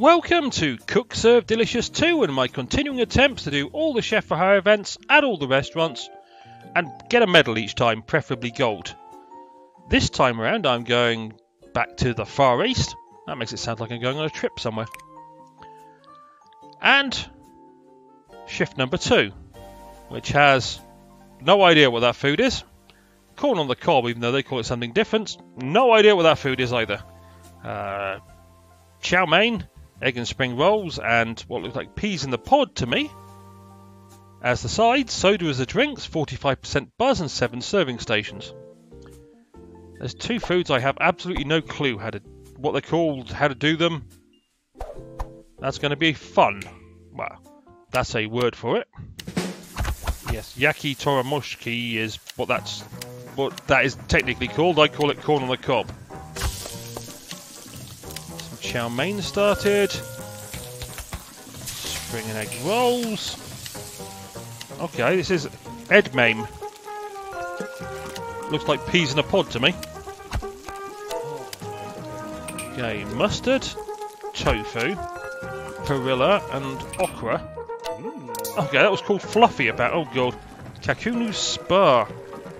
Welcome to Cook Serve Delicious 2 and my continuing attempts to do all the Chef for Hire events at all the restaurants and get a medal each time, preferably gold. This time around I'm going back to the Far East. That makes it sound like I'm going on a trip somewhere. And shift number 2, which has no idea what that food is. Corn on the cob, even though they call it something different. No idea what that food is either. Uh, chow mein, egg and spring rolls, and what looks like peas in the pod to me. As the sides, soda as the drinks, 45% buzz and 7 serving stations. There's two foods I have absolutely no clue how to what they're called, how to do them. That's going to be fun. Well, that's a word for it. Yes, yaki toromoshki is what that's what that is technically called. I call it corn on the cob. Mein started. Spring and egg rolls. Okay, this is edamame. Looks like peas in a pod to me. Okay, mustard, tofu, perilla, and okra. Okay, that was called Fluffy about. Oh god. Kakunu Spa.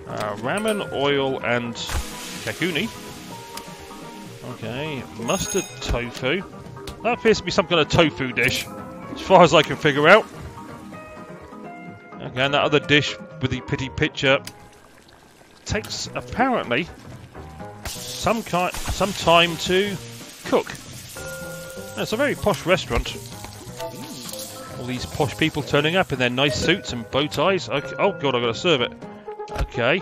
Uh, ramen, oil, and kakuni. Okay, mustard tofu. That appears to be some kind of tofu dish, as far as I can figure out. Okay, and that other dish with the pretty picture takes apparently some kind, some time to cook. It's a very posh restaurant. All these posh people turning up in their nice suits and bow ties. Okay. Oh god, I've got to serve it. Okay.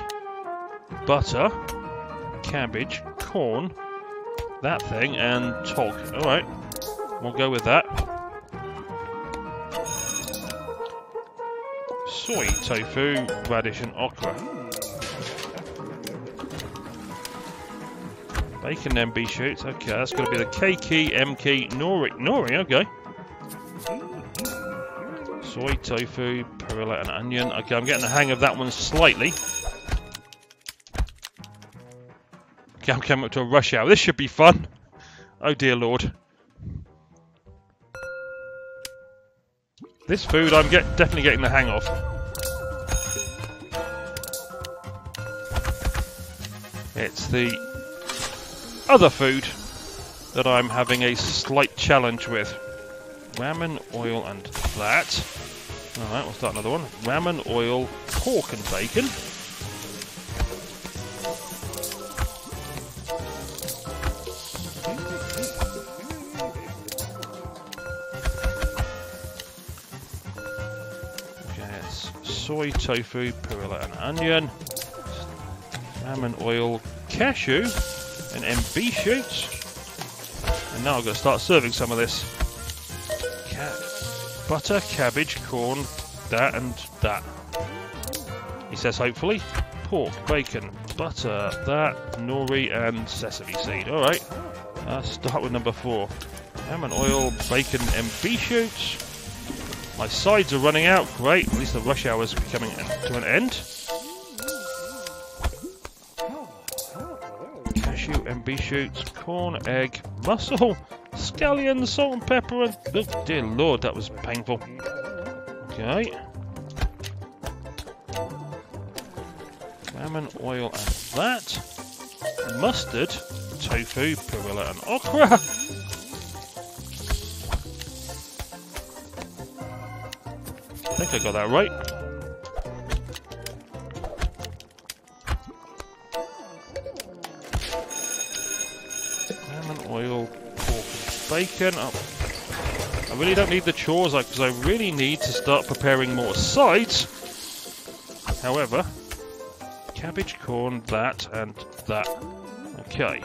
Butter, cabbage, corn, that thing, and tog. Alright. We'll go with that. Soy, tofu, radish, and okra. Bacon MB shoots. Okay, that's going to be the K key, M key, nori. Nori, okay. Soy, tofu, perilla, and onion. Okay, I'm getting the hang of that one slightly. I'm coming up to a rush hour. This should be fun. Oh dear lord. This food I'm get definitely getting the hang of. It's the other food that I'm having a slight challenge with. Ramen, oil, and that. Alright, we'll start another one. Ramen, oil, pork, and bacon. Soy, tofu, perilla, and onion. Ramen, oil, cashew, and MB shoots. And now I'm going to start serving some of this. Ca butter, cabbage, corn, that and that. He says hopefully. Pork, bacon, butter, that, nori, and sesame seed. Alright. Uh, start with number four. And oil, bacon, MB shoots. My sides are running out. Great. At least the rush hour is coming to an end. Cashew, MB shoots, corn, egg, mussel, scallion, salt and pepper, and... Oh, dear lord, that was painful. Okay. Ramen, oil, and that. Mustard, tofu, perilla, and okra. I think I got that right. Ramen, oil, pork, and bacon. Oh. I really don't need the chores because I really need to start preparing more sides. However, cabbage, corn, that, and that. Okay.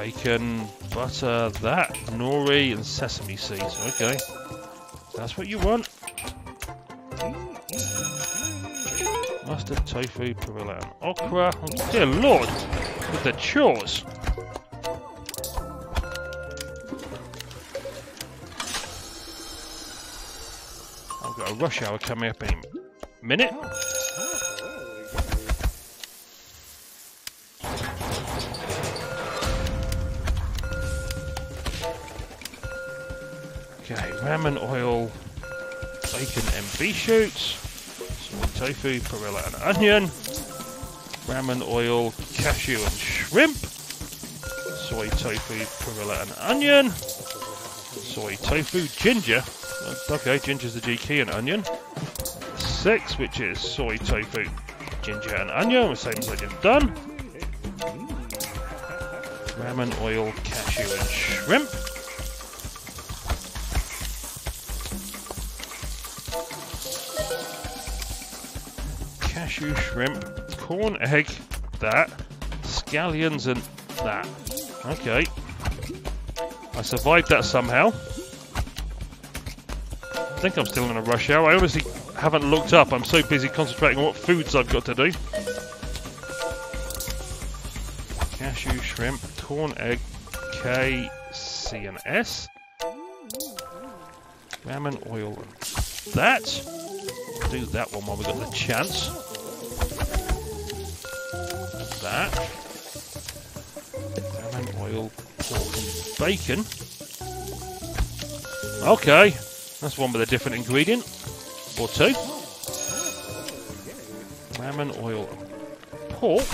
bacon, butter, that, nori, and sesame seeds. Okay. That's what you want. Mustard, tofu, perilla, and okra. Oh, dear lord! With the chores! I've got a rush hour coming up in a minute. Okay, ramen oil, bacon and beef shoots, soy tofu, perilla and onion, ramen oil, cashew and shrimp, soy tofu, perilla and onion, soy tofu, ginger, oh, okay, ginger's the G key and onion, six, which is soy tofu, ginger and onion, same as I just done, ramen oil, cashew and shrimp, cashew, shrimp, corn, egg, that, scallions and that. Okay. I survived that somehow. I think I'm still in a rush hour. I honestly haven't looked up. I'm so busy concentrating on what foods I've got to do. Cashew, shrimp, corn, egg, K, C and S. Ramen oil that. Do that one while we've got the chance that. Ramen oil, pork and bacon. Okay, that's one with a different ingredient. Or two. Ramen oil, pork.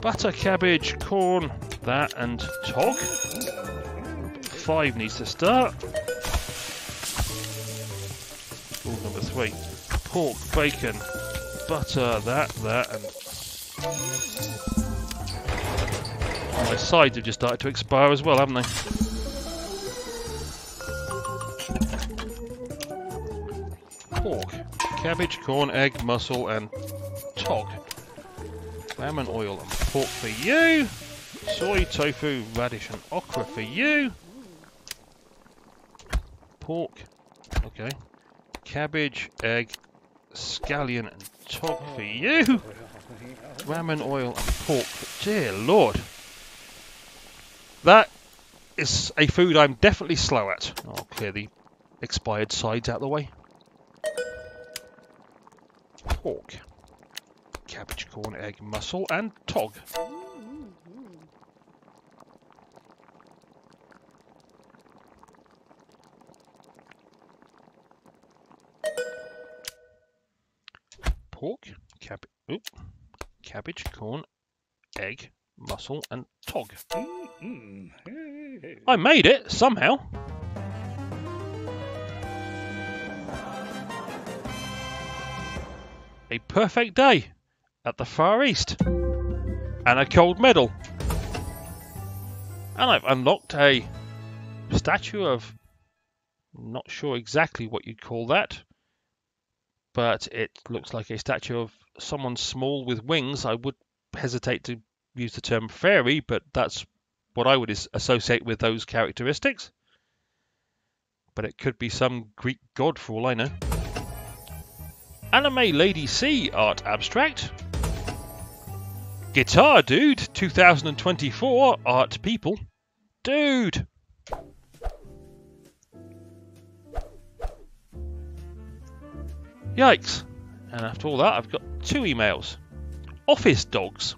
Butter, cabbage, corn, that and tog. Five needs to start. Wait, pork, bacon, butter, that, that, and... My sides have just started to expire as well, haven't they? Pork, cabbage, corn, egg, mussel, and tog. Ramen oil and pork for you. Soy, tofu, radish, and okra for you. Pork. Okay cabbage, egg, scallion and tog for oh. you. Ramen oil and pork. Dear Lord. That is a food I'm definitely slow at. I'll clear the expired sides out of the way. Pork. Cabbage, corn, egg, mussel and tog. Oop, cabbage, corn, egg, mussel, and tog. Mm-hmm. I made it somehow. A perfect day at the Far East. And a gold medal. And I've unlocked a statue of not sure exactly what you'd call that but it looks like a statue of someone small with wings. I would hesitate to use the term fairy, but that's what I would associate with those characteristics. But it could be some Greek god for all I know. Anime Lady C art abstract. Guitar Dude 2024 art people. Dude! Yikes. And after all that, I've got two emails. Office dogs.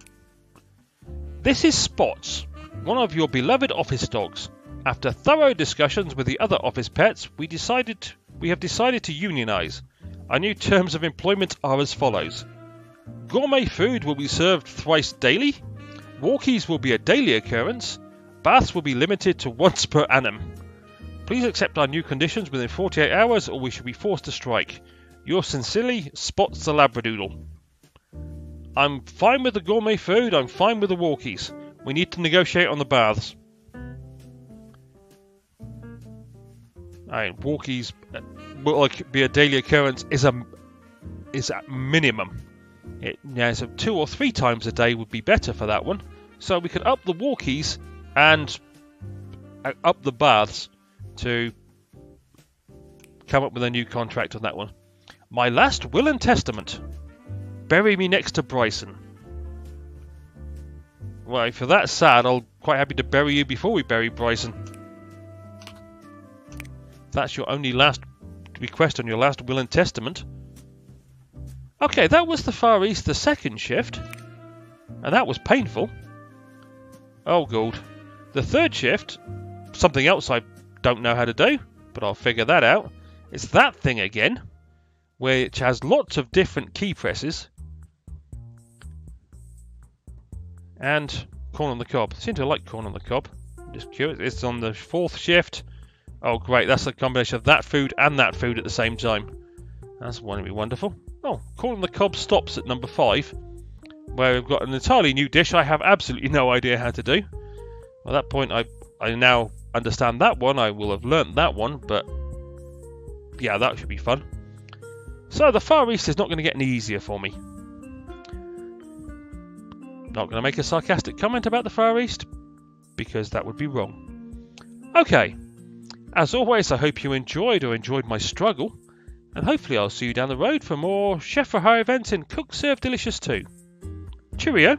This is Spots, one of your beloved office dogs. After thorough discussions with the other office pets, we decided we have decided to unionize. Our new terms of employment are as follows. Gourmet food will be served thrice daily. Walkies will be a daily occurrence. Baths will be limited to once per annum. Please accept our new conditions within 48 hours or we shall be forced to strike. Yours sincerely, Spots the Labradoodle. I'm fine with the gourmet food, I'm fine with the walkies. We need to negotiate on the baths. Alright, walkies uh, will like be a daily occurrence is a is at minimum. It yeah, so two or three times a day would be better for that one. So we could up the walkies and uh, up the baths to come up with a new contract on that one. My last will and testament. Bury me next to Bryson. Well, if you're that sad, I'll quite happy to bury you before we bury Bryson. That's your only last request on your last will and testament. Okay, that was the Far East, the second shift. And that was painful. Oh, God. The third shift, something else I don't know how to do, but I'll figure that out. It's that thing again, which has lots of different key presses. And corn on the cob. I seem to like corn on the cob. I'm just curious. It's on the fourth shift. Oh, great. That's a combination of that food and that food at the same time. That's going to be wonderful. Oh, corn on the cob stops at number five, where we've got an entirely new dish I have absolutely no idea how to do. At that point, I, I now understand that one. I will have learnt that one, but yeah, that should be fun. So the Far East is not going to get any easier for me. Not going to make a sarcastic comment about the Far East, because that would be wrong. Okay, as always, I hope you enjoyed or enjoyed my struggle, and hopefully I'll see you down the road for more Chef for Hire events in Cook Serve Delicious too. Cheerio!